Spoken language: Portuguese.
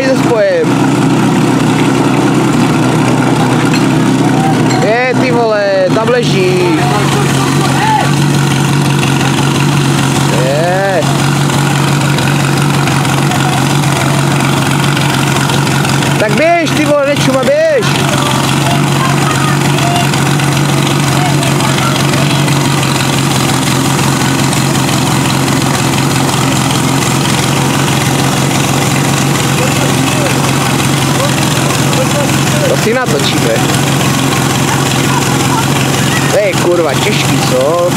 ahí después. É tipo é, WG. É. Tak běž, ty vole, nečuma, běž! ty na to cipę. Ej kurwa, ciężki co?